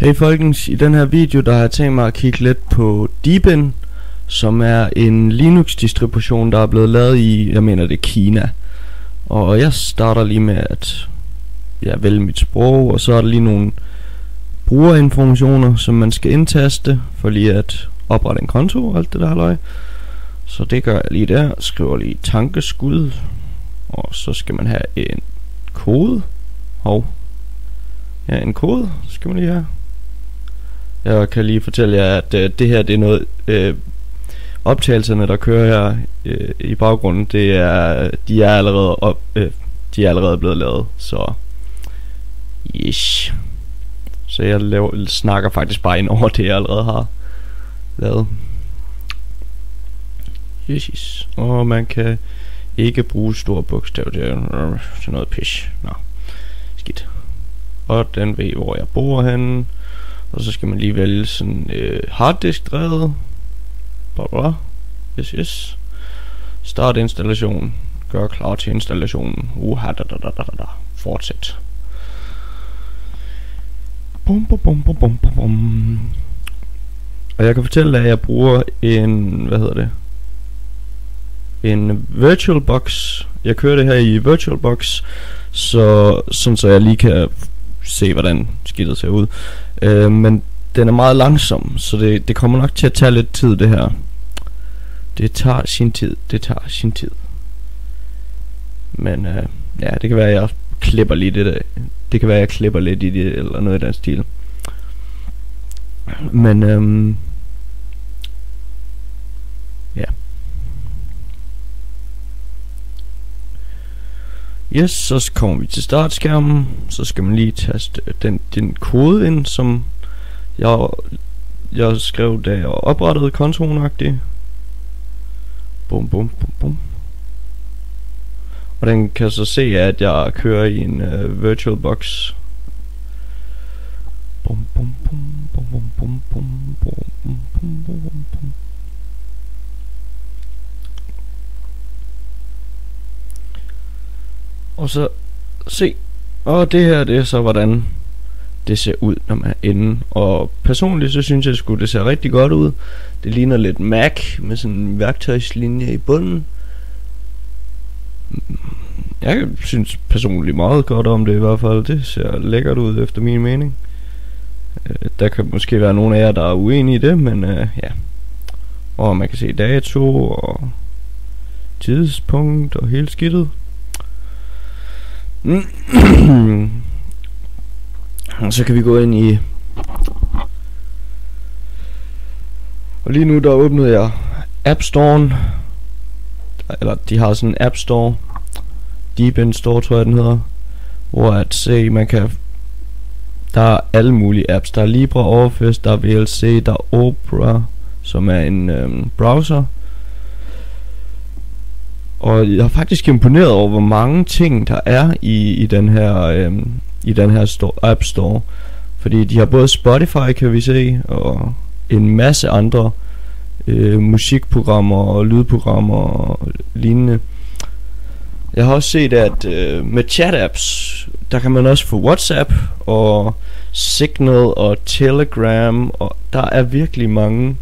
Hey folkens, i den her video der har jeg tænkt mig at kigge lidt på Deepin Som er en Linux distribution der er blevet lavet i, jeg mener det er Kina. Og jeg starter lige med at ja, vælge mit sprog Og så er der lige nogle brugerinformationer som man skal indtaste For lige at oprette en konto og alt det der halløj. Så det gør jeg lige der, skriver lige tankeskud Og så skal man have en kode. Hov. Ja, en kode skal man lige have jeg kan lige fortælle jer, at øh, det her det er noget... Øh, optagelserne, der kører her øh, i baggrunden, det er, de er allerede op, øh, de er allerede blevet lavet, så yes. Så jeg laver, snakker faktisk bare ind over det, jeg allerede har lavet. Yes, og man kan ikke bruge store bogstaver, det er øh, sådan noget pish. Nå, skidt. Og den ved, hvor jeg bor henne. Og så skal man lige vælge sådan øh, harddisk drevet. Bare. Yes, yes. Start installation. Gør klar til installationen. Uha, da, da, da, da, da. Fortsæt. Bum, bum, bum, bum, bum, bum. Og jeg kan fortælle at jeg bruger en, hvad hedder det? En VirtualBox. Jeg kører det her i VirtualBox, så, sådan så jeg lige kan se, hvordan skidtet ser ud. Øh, men den er meget langsom, så det, det kommer nok til at tage lidt tid det her. Det tager sin tid, det tager sin tid. Men øh, ja, det kan være, at jeg klipper lidt i det. Det kan være, at jeg klipper lidt i det, eller noget i den stil. Men øhm, Yes, så kommer vi til startskærmen. Så skal man lige taste øh, den, den kode ind, som jeg, jeg skrev, da jeg oprettede kontoen -agtigt. Bum, bum, bum, bum. Og den kan så se, at jeg kører i en uh, virtual box. Bum, bum, bum, bum, bum, bum, bum. Og så se. Og det her, det er så hvordan det ser ud, når man er inde. Og personligt så synes jeg sgu, det ser rigtig godt ud. Det ligner lidt Mac med sådan en værktøjslinje i bunden. Jeg synes personligt meget godt om det i hvert fald. Det ser lækkert ud efter min mening. Øh, der kan måske være nogle af jer, der er uenige i det, men uh, ja. Og man kan se dato og tidspunkt og hele skidtet så kan vi gå ind i... Og lige nu der åbnede jeg App Store. Eller de har sådan en App Store. Deep Store tror jeg den hedder. Hvor at se man kan... Der er alle mulige apps. Der er LibreOffice, der er VLC, der er Opera, som er en øhm, browser. Og jeg er faktisk imponeret over, hvor mange ting der er i, i den her øh, i den her store, App Store. Fordi de har både Spotify, kan vi se, og en masse andre øh, musikprogrammer og lydprogrammer og lignende. Jeg har også set, at øh, med chat-apps, der kan man også få WhatsApp og Signal og Telegram, og der er virkelig mange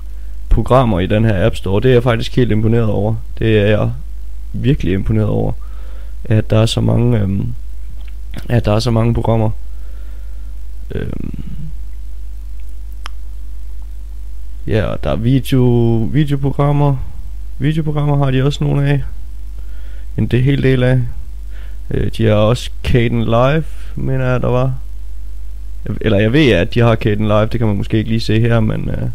programmer i den her App Store. Det er jeg faktisk helt imponeret over. Det er jeg virkelig imponeret over, at der er så mange... øhm, at der er så mange programmer. Øhm. Ja, og der er video, videoprogrammer. Videoprogrammer har de også nogle af. En det hele del af. Øh, de har også Caden Live, mener jeg, der var. Eller jeg ved, at de har Caden Live, det kan man måske ikke lige se her, men... Øh,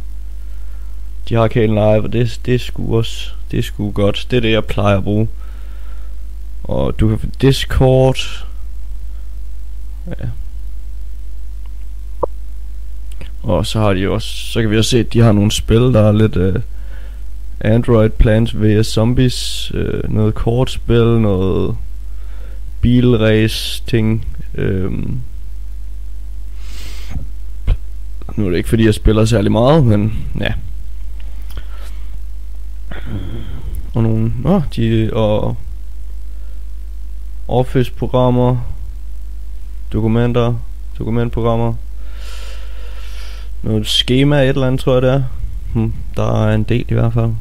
de har Caden Live, og det, det er sgu også... Det er sgu godt. Det er det, jeg plejer at bruge. Og du kan få Discord Ja. Og så har de også, så kan vi også se, at de har nogle spil, der er lidt uh, Android Plants vs Zombies, uh, noget kortspil, noget bilrace ting. Um, nu er det ikke fordi jeg spiller særlig meget, men ja. Og nogle, nå, de, og Office programmer, dokumenter, dokumentprogrammer. noget schema et eller andet, tror jeg det er. Hm, der er en del i hvert fald.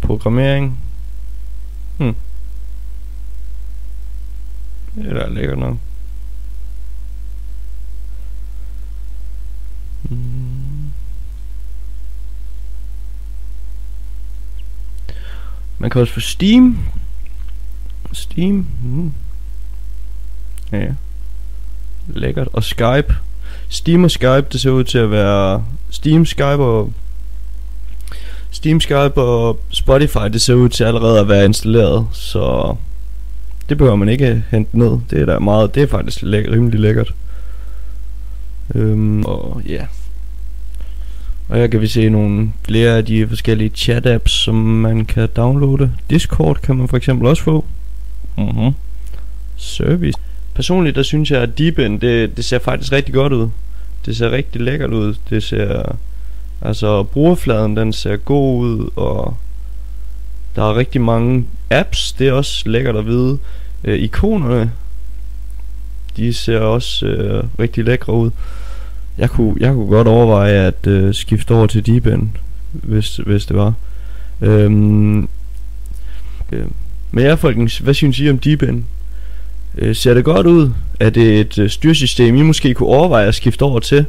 Programmering. Hm. Det er da lækkert nok. Man kan også få Steam. Steam. Mm. Ja. Lækkert. Og Skype. Steam og Skype, det ser ud til at være... Steam, Skype og... Steam, Skype og Spotify, det ser ud til allerede at være installeret, så... Det behøver man ikke hente ned. Det er da meget... Det er faktisk læ rimelig lækkert. Øhm, og ja. Og her kan vi se nogle flere af de forskellige chat-apps, som man kan downloade. Discord kan man for eksempel også få. Mhm. Service. Personligt, der synes jeg, at Deepin, det, det ser faktisk rigtig godt ud. Det ser rigtig lækkert ud. Det ser... Altså, brugerfladen, den ser god ud, og... Der er rigtig mange apps, det er også lækkert at vide. Øh, ikonerne, de ser også øh, rigtig lækre ud. Jeg kunne, jeg kunne godt overveje at øh, skifte over til Deepin, hvis, hvis det var. Øhm, øh, men ja, folkens, hvad synes I om Deepin? Øh, ser det godt ud? Er det et øh, styresystem, I måske kunne overveje at skifte over til?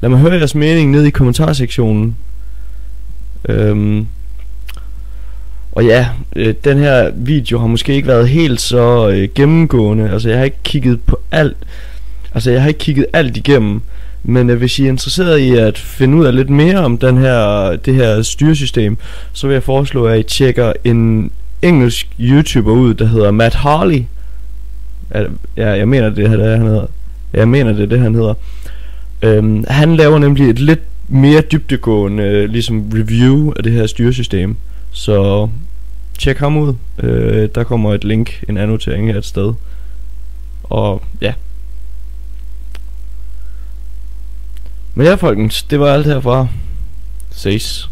Lad mig høre jeres mening ned i kommentarsektionen. Øhm, og ja, øh, den her video har måske ikke været helt så øh, gennemgående. Altså jeg har ikke kigget på alt. Altså jeg har ikke kigget alt igennem. Men øh, hvis I er interesseret i at finde ud af lidt mere om den her, det her styresystem, så vil jeg foreslå, at I tjekker en engelsk YouTuber ud, der hedder Matt Harley. Ja, jeg mener det det, han hedder. Jeg mener det det, han hedder. Øhm, han laver nemlig et lidt mere dybdegående øh, ligesom review af det her styresystem. Så tjek ham ud. Øh, der kommer et link, en annotering her et sted. Og ja. Men ja, folkens, det var alt herfra. Ses.